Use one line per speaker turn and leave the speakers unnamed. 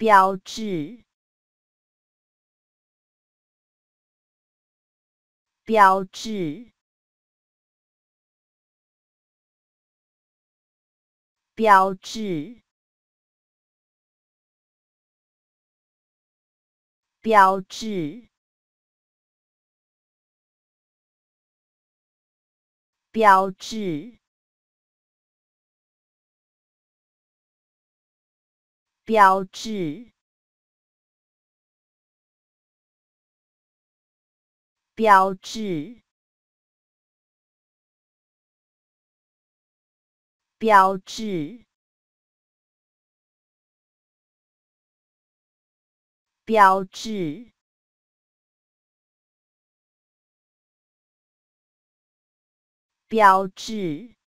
标志，标志，标志，标志，标志。标志，标志，标志，标志，标志。